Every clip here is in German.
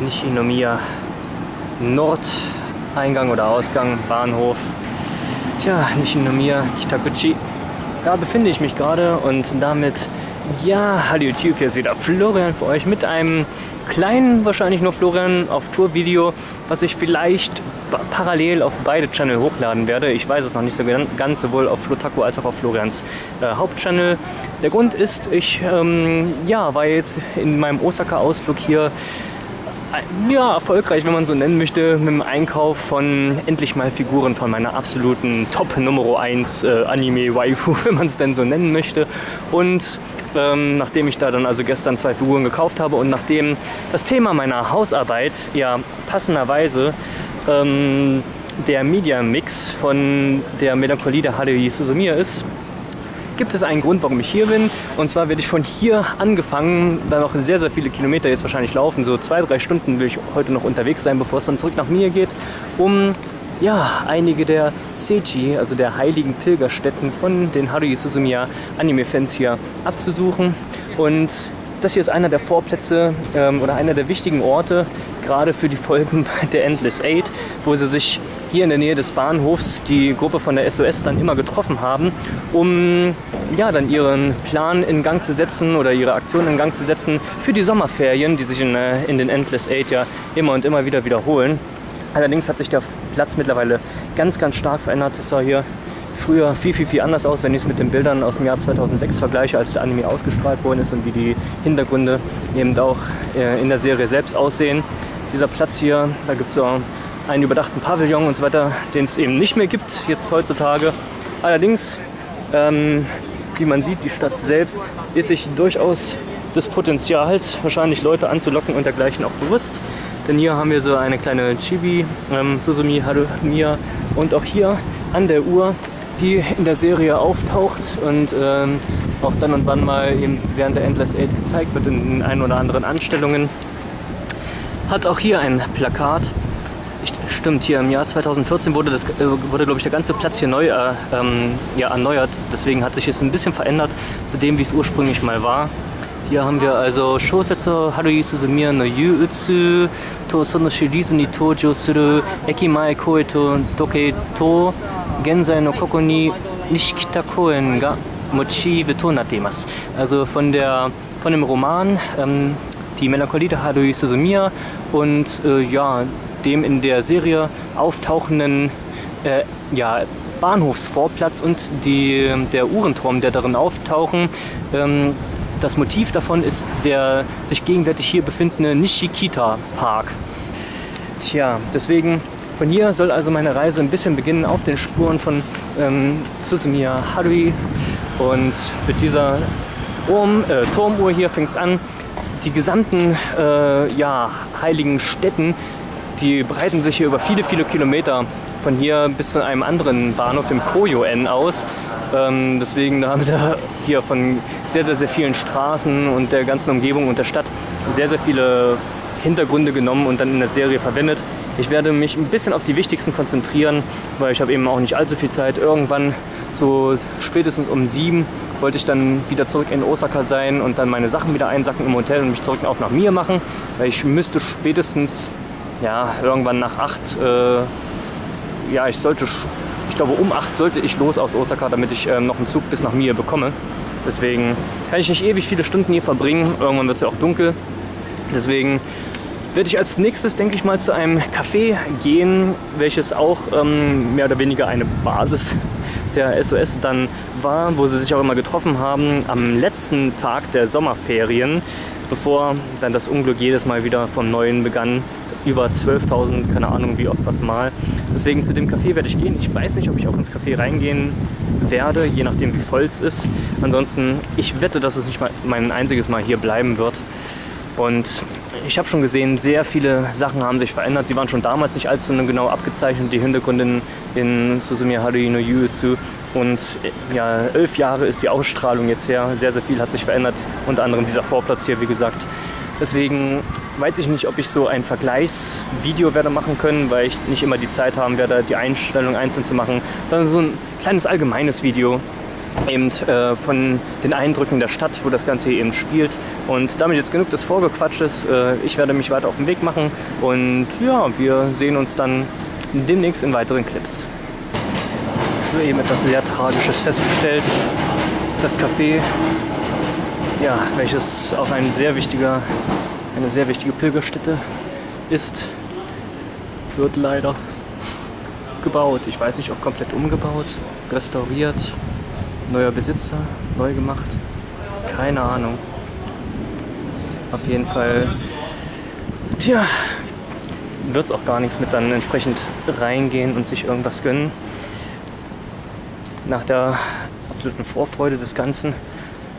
Nishinomiya Nordeingang oder Ausgang, Bahnhof. Tja, Nishinomiya Kitaguchi. Da befinde ich mich gerade und damit, ja, hallo YouTube, hier ist wieder Florian für euch mit einem kleinen, wahrscheinlich nur Florian auf Tour-Video, was ich vielleicht parallel auf beide Channel hochladen werde. Ich weiß es noch nicht so ganz, sowohl auf Flotaku als auch auf Florians äh, Hauptchannel. Der Grund ist, ich ähm, ja, war jetzt in meinem Osaka-Ausflug hier ja, erfolgreich, wenn man so nennen möchte, mit dem Einkauf von endlich mal Figuren von meiner absoluten Top Nummer 1 äh, Anime Waifu, wenn man es denn so nennen möchte. Und ähm, nachdem ich da dann also gestern zwei Figuren gekauft habe und nachdem das Thema meiner Hausarbeit ja passenderweise ähm, der Media Mix von der Melancholie der Haruhi Suzumiya ist, gibt es einen Grund, warum ich hier bin. Und zwar werde ich von hier angefangen, da noch sehr, sehr viele Kilometer jetzt wahrscheinlich laufen. So zwei, drei Stunden will ich heute noch unterwegs sein, bevor es dann zurück nach mir geht, um ja, einige der Seiji, also der heiligen Pilgerstätten von den Haruhi Suzumiya Anime-Fans hier abzusuchen. Und das hier ist einer der Vorplätze ähm, oder einer der wichtigen Orte, gerade für die Folgen der Endless Eight, wo sie sich hier in der Nähe des Bahnhofs die Gruppe von der SOS dann immer getroffen haben, um ja, dann ihren Plan in Gang zu setzen oder ihre Aktion in Gang zu setzen für die Sommerferien, die sich in, äh, in den Endless Eight ja immer und immer wieder wiederholen. Allerdings hat sich der Platz mittlerweile ganz, ganz stark verändert. Es sah hier früher viel, viel, viel anders aus, wenn ich es mit den Bildern aus dem Jahr 2006 vergleiche, als der Anime ausgestrahlt worden ist und wie die Hintergründe eben auch äh, in der Serie selbst aussehen. Dieser Platz hier, da gibt es so einen überdachten Pavillon und so weiter, den es eben nicht mehr gibt jetzt heutzutage. Allerdings, ähm, wie man sieht, die Stadt selbst ist sich durchaus des Potenzials, wahrscheinlich Leute anzulocken und dergleichen auch bewusst. Denn hier haben wir so eine kleine Chibi, ähm, Susumi Harumiya und auch hier an der Uhr, die in der Serie auftaucht und ähm, auch dann und wann mal eben während der Endless Eight gezeigt wird in den ein oder anderen Anstellungen. Hat auch hier ein Plakat Stimmt, hier im Jahr 2014 wurde, das, äh, wurde glaube ich, der ganze Platz hier neu äh, ähm, ja, erneuert. Deswegen hat sich es ein bisschen verändert zu dem, wie es ursprünglich mal war. Hier haben wir also Shousetsu Haruhi Suzumiya no Yuutsu to sono shirizu ni tojo suru Ekimae Koe to Toke to Genzai no Koko ni Nishikita Koen ga Motive to natte Also von, der, von dem Roman ähm, Die Melancholie der Haruhi Suzumiya und äh, ja, dem in der Serie auftauchenden äh, ja, Bahnhofsvorplatz und die, der Uhrenturm, der darin auftauchen. Ähm, das Motiv davon ist der sich gegenwärtig hier befindende Nishikita Park. Tja, deswegen von hier soll also meine Reise ein bisschen beginnen auf den Spuren von ähm, Suzumiya Harui. Und mit dieser Urm, äh, Turmuhr hier fängt es an. Die gesamten äh, ja, heiligen Städten die breiten sich hier über viele, viele Kilometer von hier bis zu einem anderen Bahnhof, dem Koyo-N, aus. Ähm, deswegen haben sie hier von sehr, sehr, sehr vielen Straßen und der ganzen Umgebung und der Stadt sehr, sehr viele Hintergründe genommen und dann in der Serie verwendet. Ich werde mich ein bisschen auf die wichtigsten konzentrieren, weil ich habe eben auch nicht allzu viel Zeit. Irgendwann, so spätestens um sieben, wollte ich dann wieder zurück in Osaka sein und dann meine Sachen wieder einsacken im Hotel und mich zurück auch nach mir machen. Weil ich müsste spätestens ja, irgendwann nach acht, äh, ja, ich sollte, ich glaube um acht sollte ich los aus Osaka, damit ich ähm, noch einen Zug bis nach Mie bekomme. Deswegen kann ich nicht ewig viele Stunden hier verbringen. Irgendwann wird es ja auch dunkel. Deswegen werde ich als nächstes, denke ich mal, zu einem Café gehen, welches auch ähm, mehr oder weniger eine Basis der SOS dann war, wo sie sich auch immer getroffen haben am letzten Tag der Sommerferien, bevor dann das Unglück jedes Mal wieder vom Neuen begann über 12.000, keine Ahnung wie oft was mal. Deswegen zu dem Café werde ich gehen. Ich weiß nicht, ob ich auch ins Café reingehen werde, je nachdem wie voll es ist. Ansonsten, ich wette, dass es nicht mein einziges Mal hier bleiben wird. Und ich habe schon gesehen, sehr viele Sachen haben sich verändert. Sie waren schon damals nicht allzu genau abgezeichnet, die Hintergründe in Susumiya Haruhi no Yuutsu. Und ja, elf Jahre ist die Ausstrahlung jetzt her. Sehr, sehr viel hat sich verändert. Unter anderem dieser Vorplatz hier, wie gesagt. Deswegen weiß ich nicht, ob ich so ein Vergleichsvideo werde machen können, weil ich nicht immer die Zeit haben werde, die Einstellung einzeln zu machen, sondern so ein kleines allgemeines Video, eben äh, von den Eindrücken der Stadt, wo das Ganze eben spielt. Und damit jetzt genug des Vorgequatsches. Äh, ich werde mich weiter auf den Weg machen und ja, wir sehen uns dann demnächst in weiteren Clips. So eben etwas sehr Tragisches festgestellt. Das Café, ja, welches auch ein sehr wichtiger, eine sehr wichtige Pilgerstätte ist, wird leider gebaut. Ich weiß nicht, ob komplett umgebaut, restauriert, neuer Besitzer, neu gemacht. Keine Ahnung. Auf jeden Fall, tja, wird es auch gar nichts mit dann entsprechend reingehen und sich irgendwas gönnen. Nach der absoluten Vorfreude des Ganzen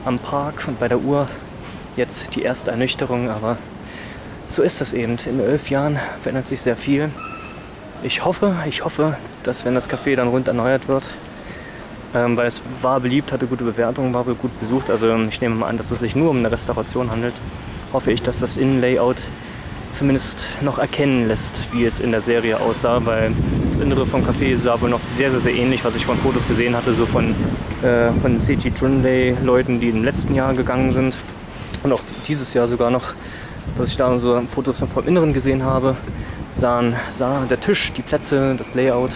am Park und bei der Uhr jetzt die erste Ernüchterung, aber so ist das eben. In elf Jahren verändert sich sehr viel. Ich hoffe, ich hoffe, dass wenn das Café dann rund erneuert wird, ähm, weil es war beliebt, hatte gute Bewertungen, war gut besucht. Also ich nehme mal an, dass es sich nur um eine Restauration handelt. Hoffe ich, dass das Innenlayout zumindest noch erkennen lässt, wie es in der Serie aussah, weil das Innere vom Café sah wohl noch sehr, sehr, sehr ähnlich, was ich von Fotos gesehen hatte, so von, äh, von Seiji Junlei Leuten, die im letzten Jahr gegangen sind und auch dieses Jahr sogar noch, dass ich da so Fotos vom Inneren gesehen habe, sahen, sah der Tisch, die Plätze, das Layout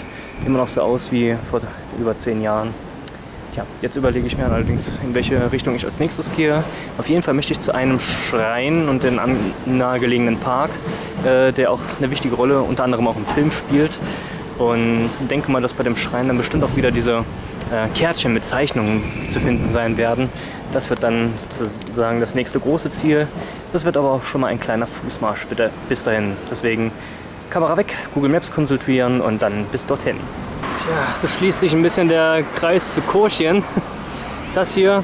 immer noch so aus wie vor über zehn Jahren. Tja, jetzt überlege ich mir allerdings, in welche Richtung ich als nächstes gehe. Auf jeden Fall möchte ich zu einem Schrein und den nahegelegenen Park, äh, der auch eine wichtige Rolle unter anderem auch im Film spielt. Und denke mal, dass bei dem Schrein dann bestimmt auch wieder diese äh, Kärtchen mit Zeichnungen zu finden sein werden. Das wird dann sozusagen das nächste große Ziel. Das wird aber auch schon mal ein kleiner Fußmarsch bitte, bis dahin. Deswegen Kamera weg, Google Maps konsultieren und dann bis dorthin. Tja, so schließt sich ein bisschen der Kreis zu Koschien. Das hier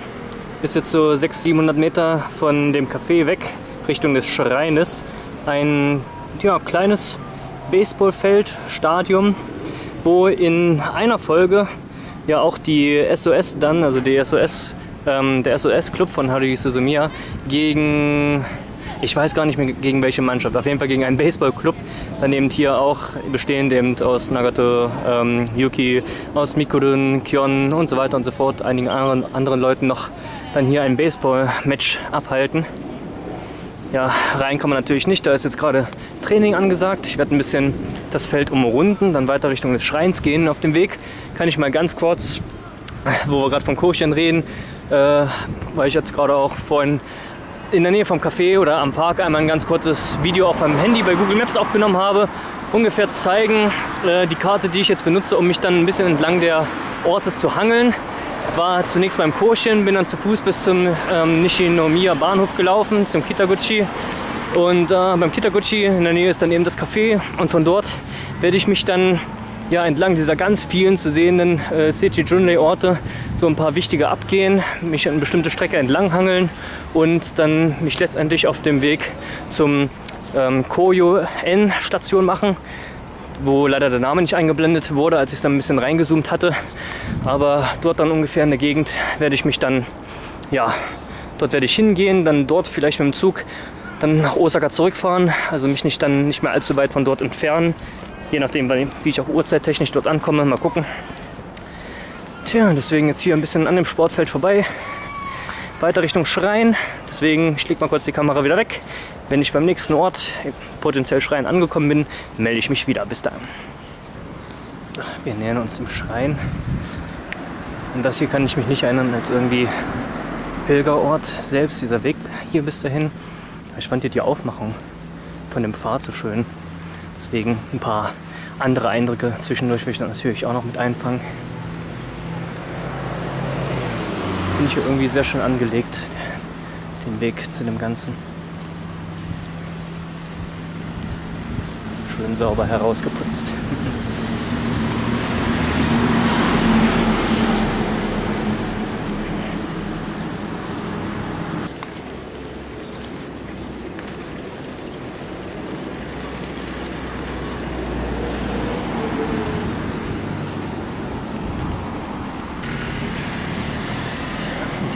ist jetzt so 600, 700 Meter von dem Café weg, Richtung des Schreines. Ein ja, kleines Baseballfeld, Stadion, wo in einer Folge ja auch die SOS dann, also die SOS, ähm, der SOS-Club von Haruhi Suzumiya gegen ich weiß gar nicht mehr gegen welche Mannschaft, auf jeden Fall gegen einen Baseballclub. Dann eben hier auch bestehend eben aus Nagato, ähm, Yuki, aus Mikurun, Kyon und so weiter und so fort, einigen anderen, anderen Leuten noch dann hier ein Baseball-Match abhalten. Ja, rein kann man natürlich nicht, da ist jetzt gerade Training angesagt. Ich werde ein bisschen das Feld umrunden, dann weiter Richtung des Schreins gehen. Auf dem Weg kann ich mal ganz kurz, wo wir gerade von Koshien reden, äh, weil ich jetzt gerade auch vorhin in der Nähe vom Café oder am Park einmal ein ganz kurzes Video auf meinem Handy bei Google Maps aufgenommen habe. Ungefähr zeigen äh, die Karte, die ich jetzt benutze, um mich dann ein bisschen entlang der Orte zu hangeln. War zunächst beim Koshien, bin dann zu Fuß bis zum ähm, Nishinomiya Bahnhof gelaufen, zum Kitaguchi. Und äh, beim Kitaguchi in der Nähe ist dann eben das Café und von dort werde ich mich dann ja, entlang dieser ganz vielen zu sehenden äh, Seiji Junrei Orte so ein paar wichtige abgehen, mich eine bestimmte Strecke entlang hangeln und dann mich letztendlich auf dem Weg zum ähm, Koyo-N Station machen, wo leider der Name nicht eingeblendet wurde, als ich dann ein bisschen reingezoomt hatte. Aber dort dann ungefähr in der Gegend werde ich mich dann, ja, dort werde ich hingehen, dann dort vielleicht mit dem Zug dann nach Osaka zurückfahren, also mich nicht dann nicht mehr allzu weit von dort entfernen, je nachdem, wie ich auch uhrzeittechnisch dort ankomme, mal gucken. Tja, deswegen jetzt hier ein bisschen an dem Sportfeld vorbei, weiter Richtung Schrein. Deswegen, ich lege mal kurz die Kamera wieder weg. Wenn ich beim nächsten Ort, potenziell Schrein, angekommen bin, melde ich mich wieder. Bis dann. So, wir nähern uns dem Schrein. Und das hier kann ich mich nicht erinnern als irgendwie Pilgerort selbst, dieser Weg hier bis dahin. Ich fand hier die Aufmachung von dem Pfad so schön. Deswegen ein paar andere Eindrücke zwischendurch will ich natürlich auch noch mit einfangen. Finde ich irgendwie sehr schön angelegt, den Weg zu dem Ganzen. Schön sauber herausgeputzt.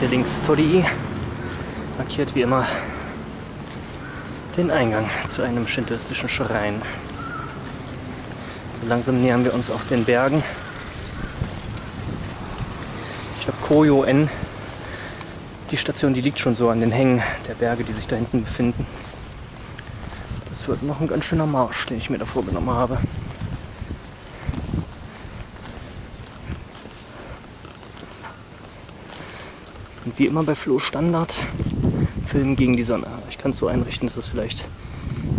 Hier links Torii markiert wie immer den Eingang zu einem shintoistischen Schrein. So langsam nähern wir uns auf den Bergen. Ich glaube, Koyo-en. Die Station, die liegt schon so an den Hängen der Berge, die sich da hinten befinden. Das wird noch ein ganz schöner Marsch, den ich mir da vorgenommen habe. Wie immer bei Flo Standard, Film gegen die Sonne. Ich kann es so einrichten, dass es vielleicht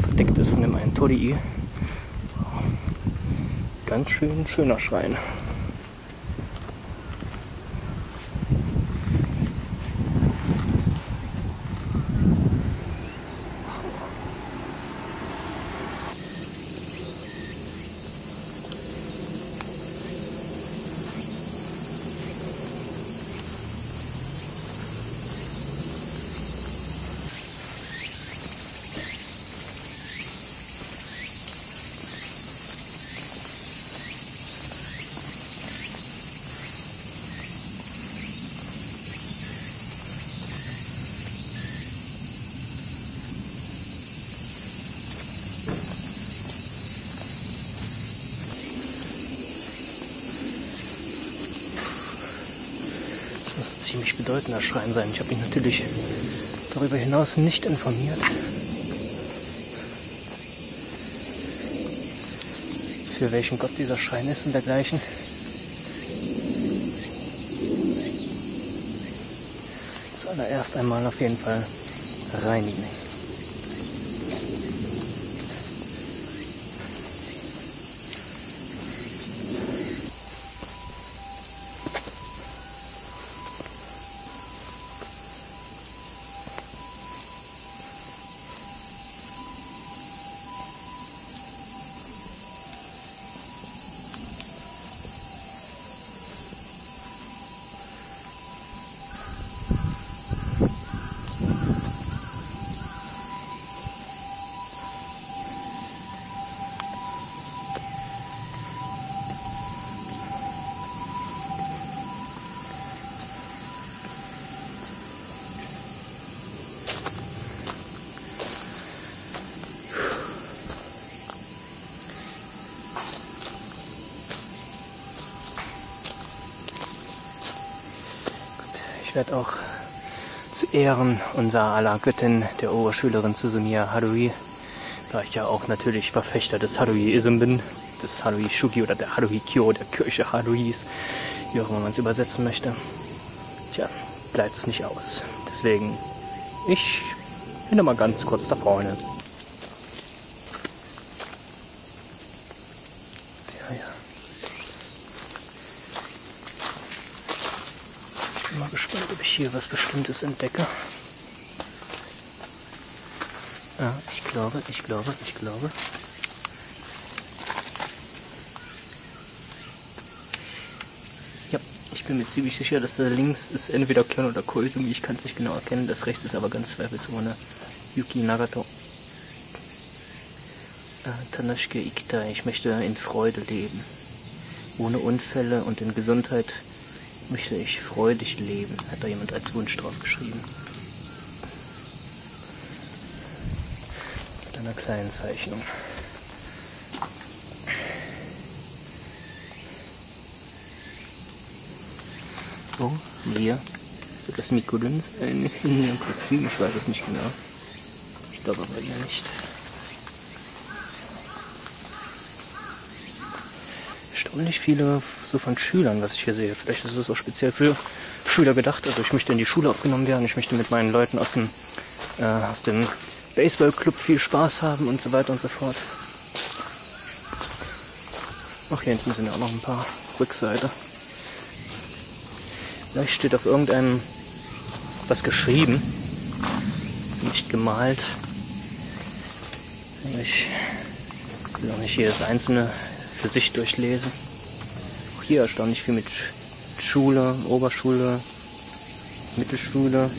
verdeckt ist von dem einen Toddy. Ganz schön schöner Schrein. ziemlich bedeutender Schrein sein. Ich habe mich natürlich darüber hinaus nicht informiert. Für welchen Gott dieser Schrein ist und dergleichen. Zuallererst einmal auf jeden Fall reinigen. Werde auch zu Ehren unserer aller Göttin, der Oberschülerin Susumiya Harui, da ich ja auch natürlich Verfechter des Haruiism bin, des Harui Shugi oder der Harui Kyo, der Kirche Haruis, wie auch immer man es übersetzen möchte. Tja, bleibt es nicht aus. Deswegen, ich bin mal ganz kurz da vorne. mal gespannt, ob ich hier was Bestimmtes entdecke. Ja, ich glaube, ich glaube, ich glaube. Ja, ich bin mir ziemlich sicher, dass da links ist entweder Kyon oder Koizumi. Ich kann es nicht genau erkennen. Das rechts ist aber ganz zweifelsohne Yuki Nagato. Äh, Tanashike Ikitai. Ich möchte in Freude leben. Ohne Unfälle und in Gesundheit möchte ich freudig leben, hat da jemand als Wunsch drauf geschrieben. Mit einer kleinen Zeichnung. Oh, hier. Wird das sein? In ihrem Kostüm? Ich weiß es nicht genau. Ich glaube aber eher nicht. erstaunlich viele so von Schülern, was ich hier sehe. Vielleicht ist es auch speziell für Schüler gedacht. Also ich möchte in die Schule aufgenommen werden. Ich möchte mit meinen Leuten aus dem, äh, aus dem Baseballclub viel Spaß haben und so weiter und so fort. Ach, hier hinten sind ja auch noch ein paar Rückseite. Vielleicht steht auf irgendeinem was geschrieben, nicht gemalt. Ich will auch nicht jedes einzelne für sich durchlesen. Hier erstaunlich viel mit Schule, Oberschule, Mittelschule.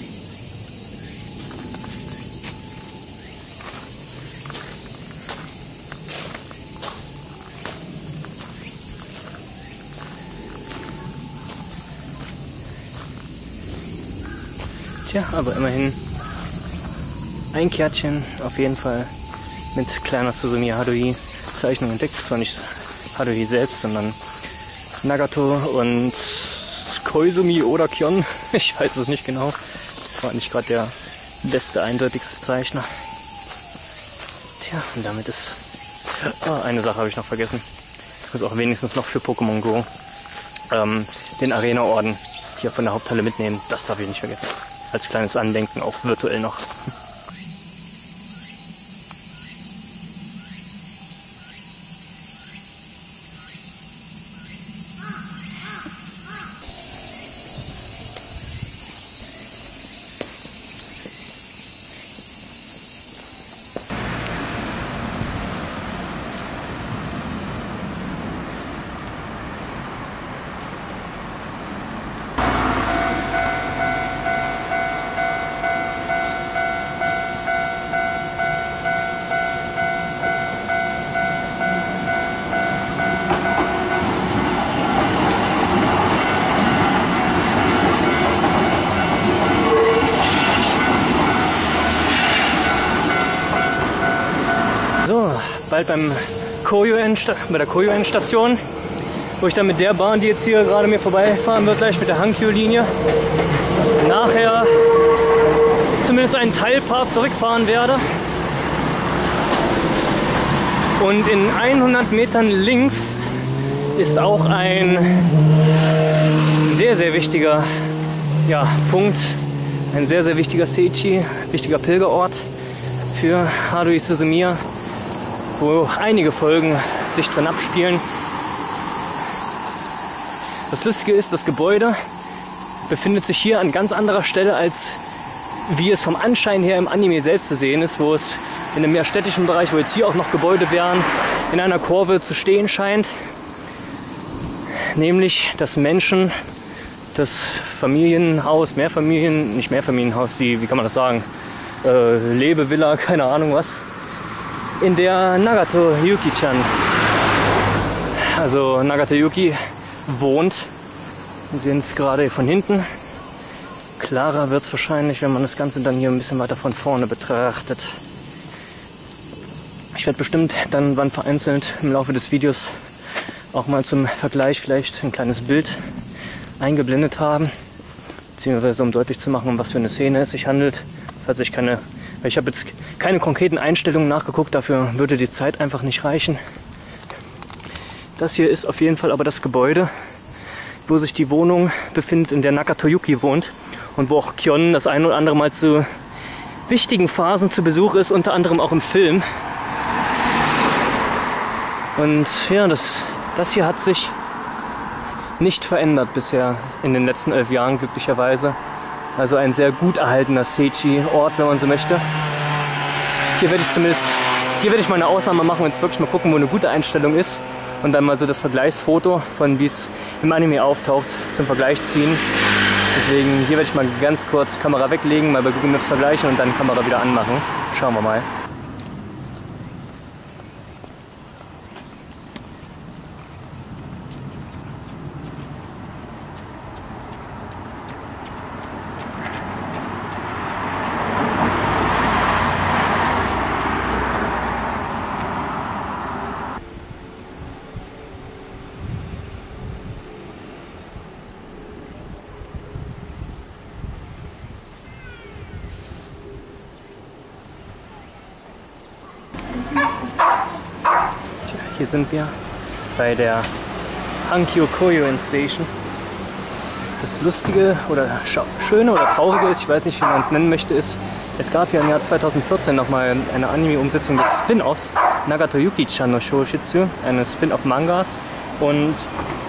Tja, aber immerhin ein Kärtchen auf jeden Fall mit kleiner Susumi Hadoi Zeichnung entdeckt. Zwar nicht Haruhi selbst, sondern Nagato und Koizumi oder Kion. Ich weiß es nicht genau. Das war nicht gerade der beste, eindeutigste Zeichner. Tja, und damit ist... Oh, eine Sache habe ich noch vergessen. Ich muss auch wenigstens noch für Pokémon Go ähm, den Arena-Orden hier von der Haupthalle mitnehmen. Das darf ich nicht vergessen. Als kleines Andenken, auch virtuell noch. Bald beim Koyo bei der Koyo-Endstation, wo ich dann mit der Bahn, die jetzt hier gerade mir vorbeifahren wird, gleich mit der Hankyu-Linie, nachher zumindest einen Teilpart zurückfahren werde. Und in 100 Metern links ist auch ein sehr, sehr wichtiger ja, Punkt, ein sehr, sehr wichtiger Seichi, wichtiger Pilgerort für Haruhi Suzumiya wo einige Folgen sich drin abspielen. Das Lustige ist, das Gebäude befindet sich hier an ganz anderer Stelle, als wie es vom Anschein her im Anime selbst zu sehen ist, wo es in einem mehr städtischen Bereich, wo jetzt hier auch noch Gebäude wären, in einer Kurve zu stehen scheint. Nämlich, dass Menschen das Familienhaus, Mehrfamilien, nicht Mehrfamilienhaus, die, wie kann man das sagen, äh, Lebevilla, keine Ahnung was, in der Nagato Yuki-chan, also Nagato Yuki, wohnt. Wir sehen es gerade von hinten. Klarer wird es wahrscheinlich, wenn man das Ganze dann hier ein bisschen weiter von vorne betrachtet. Ich werde bestimmt dann wann vereinzelt im Laufe des Videos auch mal zum Vergleich vielleicht ein kleines Bild eingeblendet haben, beziehungsweise um deutlich zu machen, um was für eine Szene es sich handelt, falls ich keine ich habe jetzt keine konkreten Einstellungen nachgeguckt, dafür würde die Zeit einfach nicht reichen. Das hier ist auf jeden Fall aber das Gebäude, wo sich die Wohnung befindet, in der Nakatoyuki wohnt und wo auch Kion das ein oder andere Mal zu wichtigen Phasen zu Besuch ist, unter anderem auch im Film. Und ja, das, das hier hat sich nicht verändert bisher in den letzten elf Jahren glücklicherweise. Also ein sehr gut erhaltener Seiji-Ort, wenn man so möchte. Hier werde ich zumindest, hier werde ich mal eine Ausnahme machen und jetzt wirklich mal gucken, wo eine gute Einstellung ist. Und dann mal so das Vergleichsfoto von wie es im Anime auftaucht zum Vergleich ziehen. Deswegen hier werde ich mal ganz kurz Kamera weglegen, mal bei Google Maps vergleichen und dann Kamera wieder anmachen. Schauen wir mal. Hier sind wir bei der Hankyo Koyoen Station. Das Lustige oder Schöne oder Traurige ist, ich weiß nicht, wie man es nennen möchte, ist, es gab ja im Jahr 2014 nochmal eine Anime-Umsetzung des Spin-Offs Nagato Yuki-chan no Shoshitsu, eines Spin-Off-Mangas. Und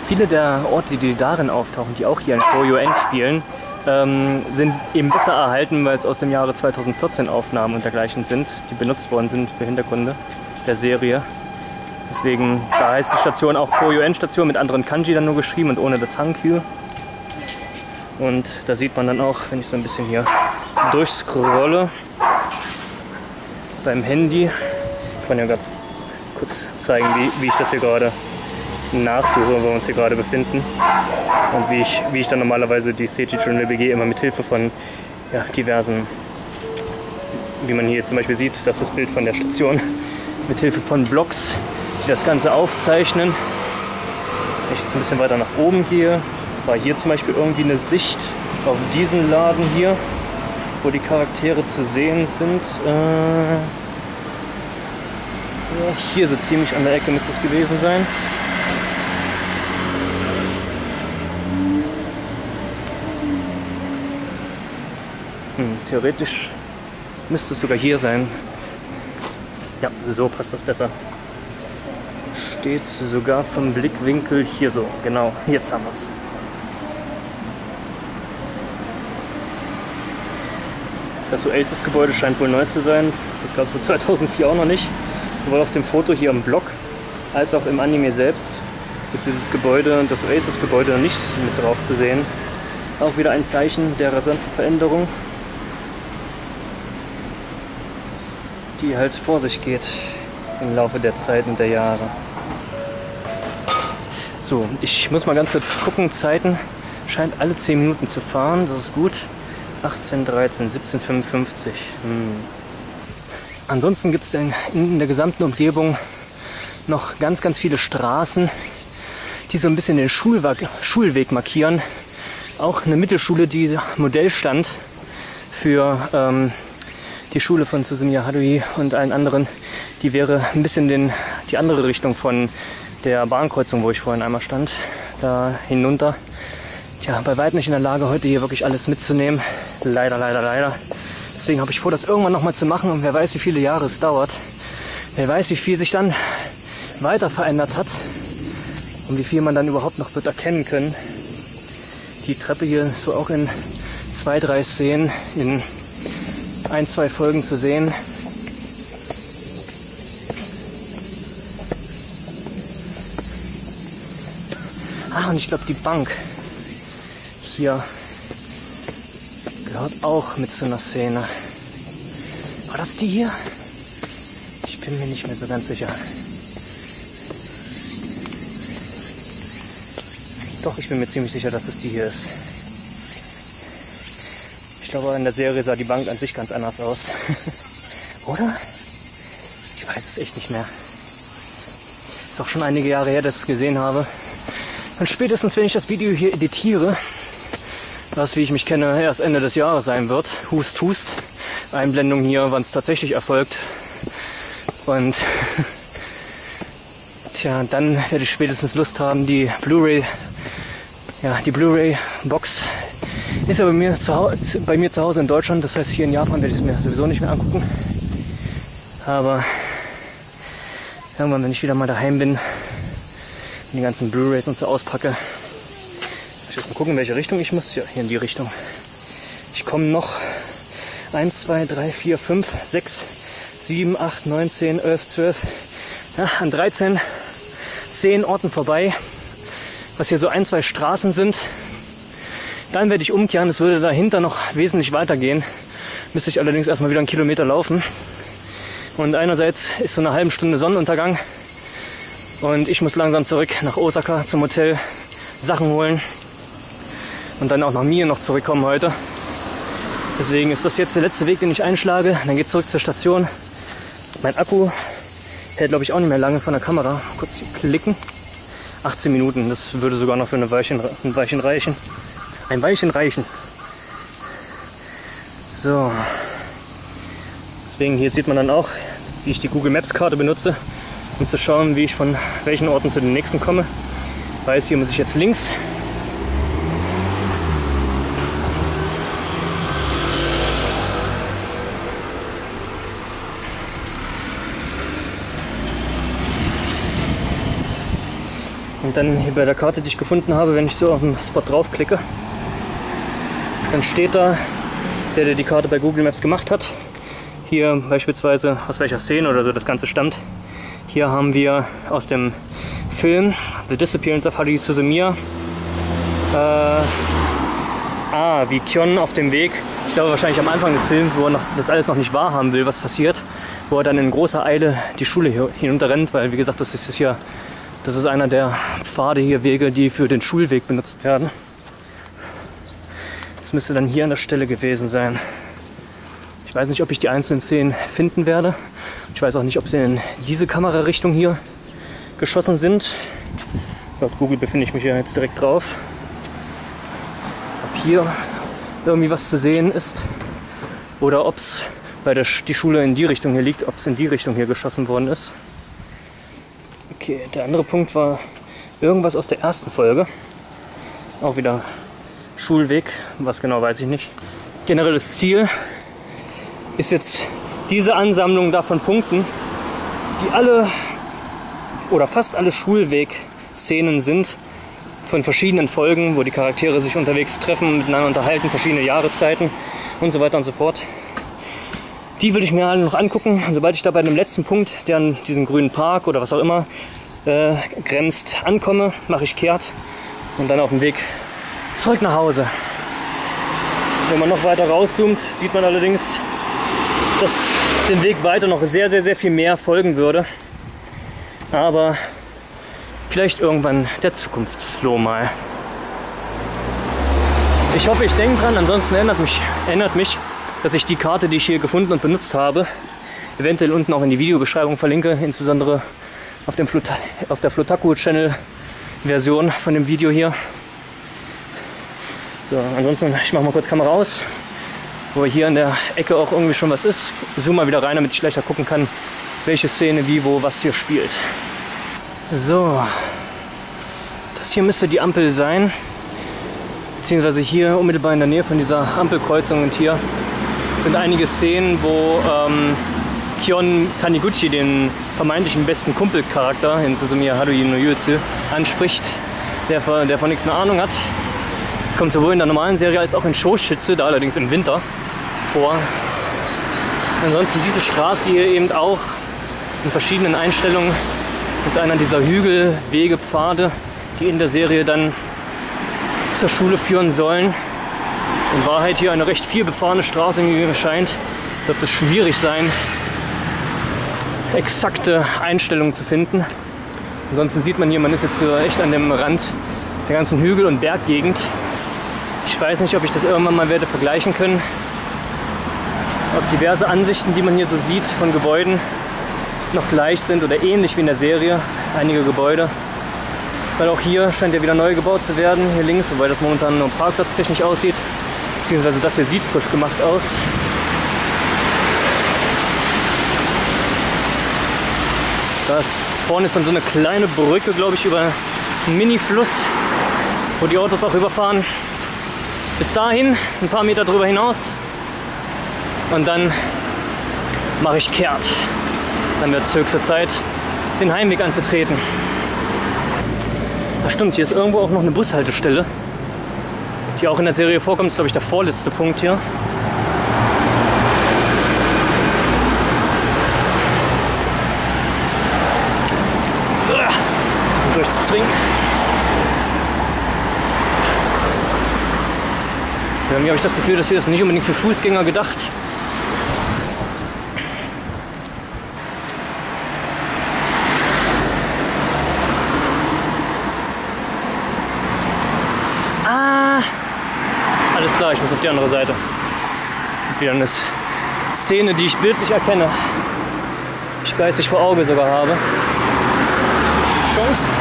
viele der Orte, die darin auftauchen, die auch hier in Koyoen spielen, ähm, sind eben besser erhalten, weil es aus dem Jahre 2014 Aufnahmen und dergleichen sind, die benutzt worden sind für Hintergründe der Serie. Deswegen, da heißt die Station auch Koyuan-Station mit anderen Kanji dann nur geschrieben und ohne das Hankyu. Und da sieht man dann auch, wenn ich so ein bisschen hier durchscrolle, beim Handy, ich kann ja ganz kurz zeigen, wie, wie ich das hier gerade nachsuche, wo wir uns hier gerade befinden. Und wie ich, wie ich dann normalerweise die Seiji Journal BG immer mit Hilfe von ja, diversen, wie man hier zum Beispiel sieht, das ist das Bild von der Station, mit Hilfe von Blogs die das Ganze aufzeichnen. Ich jetzt ein bisschen weiter nach oben gehe, War hier zum Beispiel irgendwie eine Sicht auf diesen Laden hier, wo die Charaktere zu sehen sind. Äh, ja, hier so ziemlich an der Ecke müsste es gewesen sein. Hm, theoretisch müsste es sogar hier sein. Ja, so passt das besser. Steht sogar vom Blickwinkel hier so. Genau, jetzt haben wir es. Das Oasis-Gebäude scheint wohl neu zu sein. Das gab es wohl 2004 auch noch nicht. Sowohl auf dem Foto hier im Blog als auch im Anime selbst ist dieses Gebäude, das Oasis-Gebäude, nicht mit drauf zu sehen. Auch wieder ein Zeichen der rasanten Veränderung. die halt vor sich geht im Laufe der Zeit und der Jahre. So, ich muss mal ganz kurz gucken. Zeiten scheint alle 10 Minuten zu fahren. Das ist gut. 18, 13, 17, 55. Hm. Ansonsten gibt es in der gesamten Umgebung noch ganz, ganz viele Straßen, die so ein bisschen den Schulweg, Schulweg markieren. Auch eine Mittelschule, die Modell stand für ähm, die Schule von Susumiya Haruhi und allen anderen, die wäre ein bisschen den, die andere Richtung von der Bahnkreuzung, wo ich vorhin einmal stand, da hinunter. Tja, bei weitem nicht in der Lage, heute hier wirklich alles mitzunehmen. Leider, leider, leider. Deswegen habe ich vor, das irgendwann nochmal zu machen und wer weiß, wie viele Jahre es dauert. Wer weiß, wie viel sich dann weiter verändert hat und wie viel man dann überhaupt noch wird erkennen können. Die Treppe hier so auch in zwei, drei Szenen in ein, zwei Folgen zu sehen. Und ich glaube, die Bank hier gehört auch mit zu einer Szene. War das die hier? Ich bin mir nicht mehr so ganz sicher. Doch, ich bin mir ziemlich sicher, dass es die hier ist. Ich glaube, in der Serie sah die Bank an sich ganz anders aus. Oder? Ich weiß es echt nicht mehr. Ist doch schon einige Jahre her, dass ich es gesehen habe. Und spätestens, wenn ich das Video hier editiere, was, wie ich mich kenne, erst Ende des Jahres sein wird, hust, hust, Einblendung hier, wann es tatsächlich erfolgt. Und tja, dann werde ich spätestens Lust haben, die Blu-ray, ja, die Blu-ray-Box ist ja bei mir, zu Hause, bei mir zu Hause in Deutschland, das heißt hier in Japan werde ich es mir sowieso nicht mehr angucken. Aber irgendwann, wenn ich wieder mal daheim bin, die ganzen Blu-rays und so auspacke, ich muss mal gucken, in welche Richtung ich muss. Ja, hier in die Richtung. Ich komme noch 1, 2, 3, 4, 5, 6, 7, 8, 9, 10, 11, 12, ja, an 13, 10 Orten vorbei, was hier so ein, zwei Straßen sind, dann werde ich umkehren. Es würde dahinter noch wesentlich weitergehen. Müsste ich allerdings erstmal wieder einen Kilometer laufen. Und einerseits ist so eine halbe Stunde Sonnenuntergang. Und ich muss langsam zurück nach Osaka zum Hotel Sachen holen. Und dann auch nach mir noch zurückkommen heute. Deswegen ist das jetzt der letzte Weg, den ich einschlage. Dann geht zurück zur Station. Mein Akku hält, glaube ich, auch nicht mehr lange von der Kamera. Kurz klicken. 18 Minuten, das würde sogar noch für eine Weilchen, ein Weilchen reichen. Ein Weilchen reichen. So. Deswegen hier sieht man dann auch, wie ich die Google Maps Karte benutze, um zu schauen, wie ich von welchen Orten zu den nächsten komme. Weiß, hier muss ich jetzt links. Und dann hier bei der Karte, die ich gefunden habe, wenn ich so auf den Spot draufklicke, dann steht da, der, der die Karte bei Google Maps gemacht hat, hier beispielsweise aus welcher Szene oder so das Ganze stammt. Hier haben wir aus dem Film The Disappearance of Haruhi Suzumiya äh, ah, wie Kyon auf dem Weg, ich glaube wahrscheinlich am Anfang des Films, wo er noch, das alles noch nicht wahrhaben will, was passiert, wo er dann in großer Eile die Schule hinunterrennt, weil wie gesagt, das ist hier, das ist einer der Pfade hier, Wege, die für den Schulweg benutzt werden. Das müsste dann hier an der Stelle gewesen sein. Ich weiß nicht, ob ich die einzelnen Szenen finden werde. Ich weiß auch nicht, ob sie in diese Kamerarichtung hier geschossen sind. Laut Google befinde ich mich ja jetzt direkt drauf. hier irgendwie was zu sehen ist oder ob es, weil der, die Schule in die Richtung hier liegt, ob es in die Richtung hier geschossen worden ist. Okay, der andere Punkt war irgendwas aus der ersten Folge. Auch wieder Schulweg, was genau weiß ich nicht. Generelles Ziel ist jetzt diese Ansammlung davon Punkten, die alle oder fast alle Schulweg-Szenen sind von verschiedenen Folgen, wo die Charaktere sich unterwegs treffen, miteinander unterhalten, verschiedene Jahreszeiten und so weiter und so fort. Die will ich mir alle noch angucken. Und sobald ich da bei dem letzten Punkt, der an diesen grünen Park oder was auch immer äh, grenzt, ankomme, mache ich kehrt und dann auf dem Weg zurück nach Hause. Wenn man noch weiter rauszoomt, sieht man allerdings, dass dem Weg weiter noch sehr, sehr, sehr viel mehr folgen würde. Aber vielleicht irgendwann der Zukunftsfloh mal. Ich hoffe, ich denke dran, ansonsten erinnert mich, erinnert mich, dass ich die Karte, die ich hier gefunden und benutzt habe, eventuell unten auch in die Videobeschreibung verlinke, insbesondere auf, dem Fluta auf der Flotaku Channel Version von dem Video hier. So, ansonsten, ich mache mal kurz Kamera aus, wo hier in der Ecke auch irgendwie schon was ist. Zoom mal wieder rein, damit ich leichter gucken kann, welche Szene wie, wo, was hier spielt. So, das hier müsste die Ampel sein, beziehungsweise hier unmittelbar in der Nähe von dieser Ampelkreuzung und hier sind einige Szenen, wo ähm, Kion Taniguchi den vermeintlichen besten Kumpelcharakter in Suzumiya Haruhi no Yuzu anspricht, der, der von nichts eine Ahnung hat kommt sowohl in der normalen Serie als auch in Showschütze, da allerdings im Winter, vor. Ansonsten diese Straße hier eben auch in verschiedenen Einstellungen ist einer dieser Hügel, Wege, Pfade, die in der Serie dann zur Schule führen sollen. In Wahrheit hier eine recht viel befahrene Straße, wie mir scheint, dürfte es schwierig sein, exakte Einstellungen zu finden. Ansonsten sieht man hier, man ist jetzt echt an dem Rand der ganzen Hügel- und Berggegend. Ich weiß nicht, ob ich das irgendwann mal werde vergleichen können. Ob diverse Ansichten, die man hier so sieht von Gebäuden, noch gleich sind oder ähnlich wie in der Serie. Einige Gebäude. Weil auch hier scheint ja wieder neu gebaut zu werden, hier links, wobei das momentan nur parkplatztechnisch aussieht. Beziehungsweise das hier sieht frisch gemacht aus. Das vorne ist dann so eine kleine Brücke, glaube ich, über einen Mini-Fluss, wo die Autos auch überfahren bis dahin, ein paar Meter drüber hinaus. Und dann mache ich kehrt. Dann wird es höchste Zeit, den Heimweg anzutreten. Ach stimmt, hier ist irgendwo auch noch eine Bushaltestelle, die auch in der Serie vorkommt. Das ist, glaube ich, der vorletzte Punkt hier. durchzuzwingen. Irgendwie habe ich das Gefühl, dass hier ist nicht unbedingt für Fußgänger gedacht. Ah, alles klar, ich muss auf die andere Seite. Wieder eine Szene, die ich bildlich erkenne. Ich geistig vor Auge sogar habe. Chance.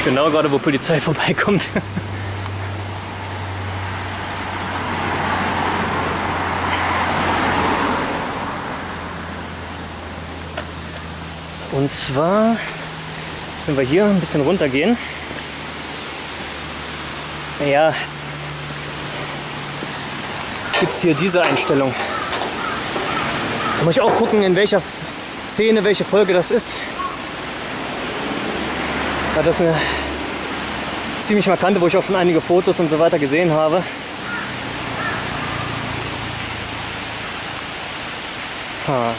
Ich genau gerade, wo Polizei vorbeikommt. Und zwar, wenn wir hier ein bisschen runtergehen, ja, gibt es hier diese Einstellung. Da muss ich auch gucken, in welcher Szene, welche Folge das ist. Ja, das ist eine ziemlich markante, wo ich auch schon einige Fotos und so weiter gesehen habe. Ha.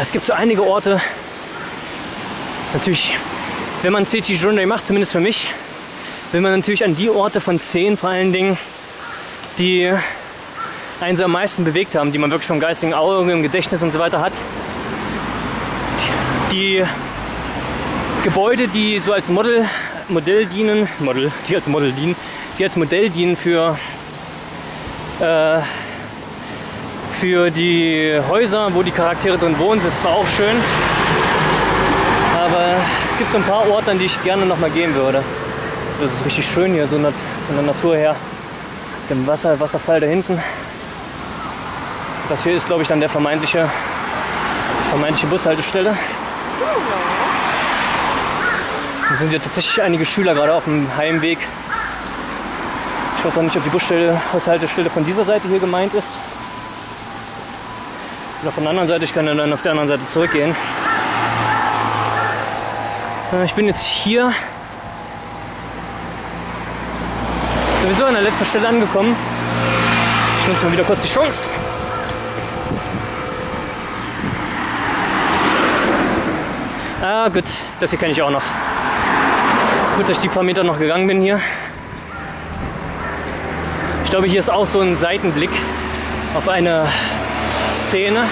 Es gibt so einige Orte, natürlich, wenn man City Journey macht, zumindest für mich, will man natürlich an die Orte von zehn vor allen Dingen, die einen so am meisten bewegt haben, die man wirklich vom geistigen Auge, im Gedächtnis und so weiter hat. Die Gebäude, die so als Model Modell dienen, Model, die als Model dienen, die als Modell dienen für, äh, für die Häuser, wo die Charaktere drin wohnen. Das ist zwar auch schön, aber es gibt so ein paar Orte, an die ich gerne noch mal gehen würde. Das ist richtig schön hier, so von der Natur her. Dem Wasser, Wasserfall da hinten. Das hier ist, glaube ich, dann der vermeintliche, vermeintliche Bushaltestelle. Hier sind ja tatsächlich einige Schüler gerade auf dem Heimweg. Ich weiß auch nicht, ob die Bushaltestelle von dieser Seite hier gemeint ist. Oder von der anderen Seite. Ich kann dann auf der anderen Seite zurückgehen. Äh, ich bin jetzt hier sowieso an der letzten Stelle angekommen. Ich nutze mal wieder kurz die Chance. Ah, gut, das hier kenne ich auch noch. Gut, dass ich die paar Meter noch gegangen bin hier. Ich glaube, hier ist auch so ein Seitenblick auf eine Szene.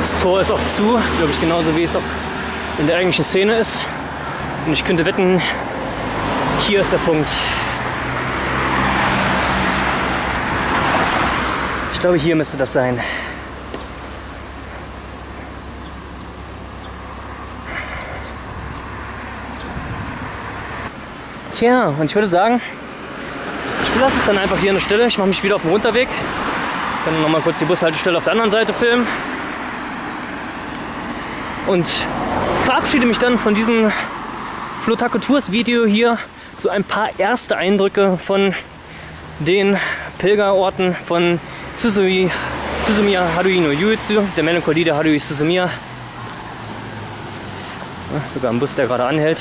Das Tor ist auch zu, glaube ich, genauso wie es auch in der eigentlichen Szene ist. Und ich könnte wetten, hier ist der Punkt. Ich glaube, hier müsste das sein. Tja, und ich würde sagen, ich belasse es dann einfach hier an der Stelle. Ich mache mich wieder auf den Runterweg. Ich kann noch mal kurz die Bushaltestelle auf der anderen Seite filmen. Und verabschiede mich dann von diesem Flotako Tours Video hier. So ein paar erste Eindrücke von den Pilgerorten von Susumi, Susumiya Harui no Yuetsu, der Melancholie der Harui Susumiya. Sogar ein Bus, der gerade anhält.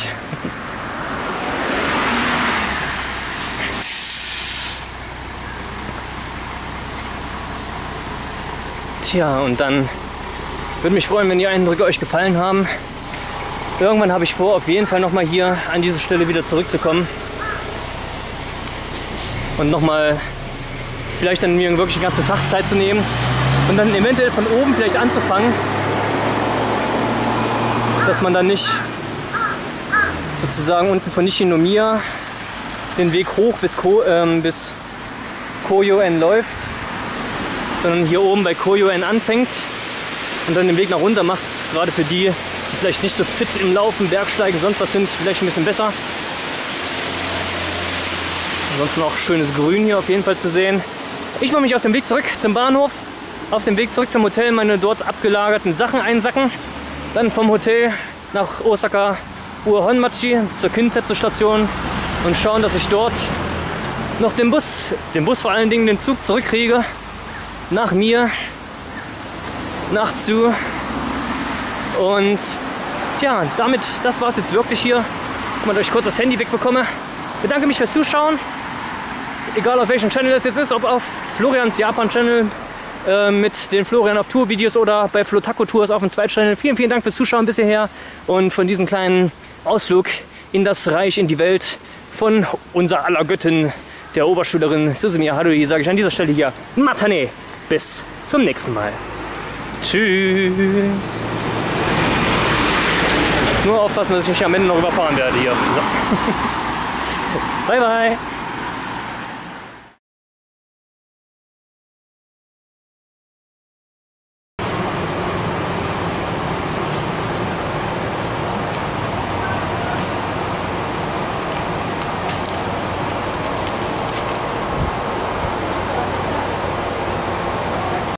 Tja, und dann würde mich freuen, wenn die Eindrücke euch gefallen haben. Irgendwann habe ich vor, auf jeden Fall nochmal hier an diese Stelle wieder zurückzukommen. Und nochmal vielleicht dann mir wirklich eine ganze Tag Zeit zu nehmen und dann eventuell von oben vielleicht anzufangen, dass man dann nicht sozusagen unten von Nishinomiya den Weg hoch bis, Ko, ähm, bis Koyo-en läuft, sondern hier oben bei Koyo-en anfängt und dann den Weg nach runter macht, gerade für die, die vielleicht nicht so fit im Laufen, Bergsteigen, sonst was sind, vielleicht ein bisschen besser. Ansonsten auch schönes Grün hier auf jeden Fall zu sehen. Ich mache mich auf dem Weg zurück zum Bahnhof, auf dem Weg zurück zum Hotel meine dort abgelagerten Sachen einsacken, dann vom Hotel nach Osaka Uehonmachi zur Kintetsu-Station und schauen, dass ich dort noch den Bus, den Bus vor allen Dingen den Zug zurückkriege nach mir, nach zu. Und tja, damit, das war es jetzt wirklich hier. Mal euch kurz das Handy wegbekomme. Bedanke mich fürs Zuschauen. Egal auf welchem Channel es jetzt ist, ob auf Florians Japan-Channel äh, mit den Florian auf Tour Videos oder bei Flotako Tours auf dem Zweitchannel. Vielen, vielen Dank fürs Zuschauen bis hierher und von diesem kleinen Ausflug in das Reich, in die Welt von unser aller Göttin, der Oberschülerin Susumi Harui, sage ich an dieser Stelle hier Matane. Bis zum nächsten Mal. Tschüss. Nur aufpassen, dass ich nicht am Ende noch überfahren werde hier. So. bye bye.